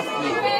off you.